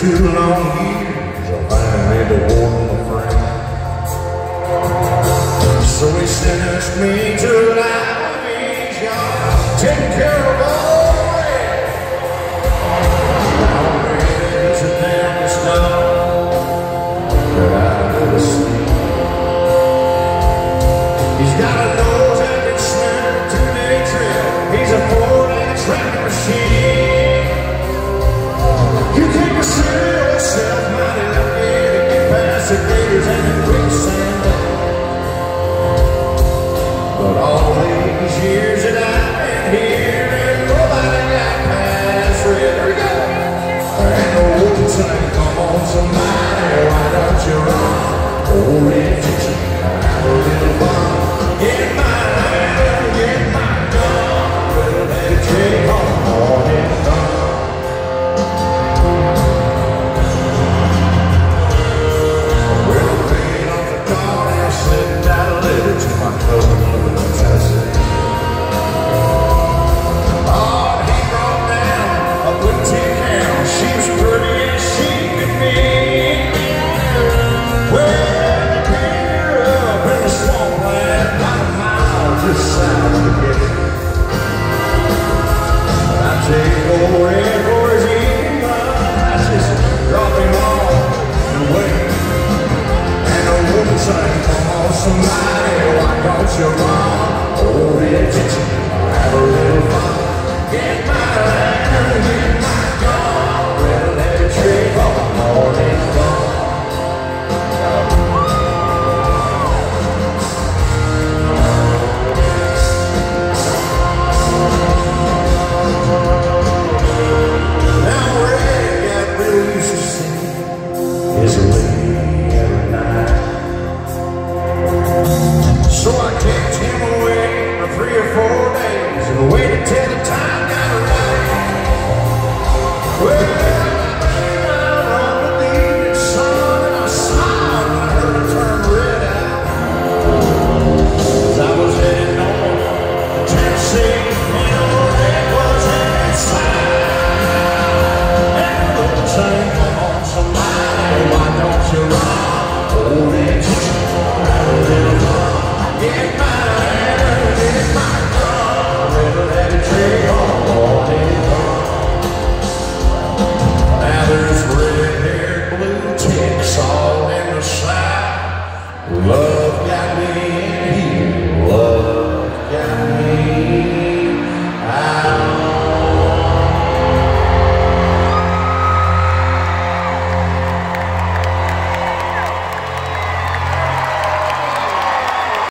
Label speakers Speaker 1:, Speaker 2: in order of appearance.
Speaker 1: two long years, I finally warn my friend. So he sentenced me to some Have a little fun, get my life.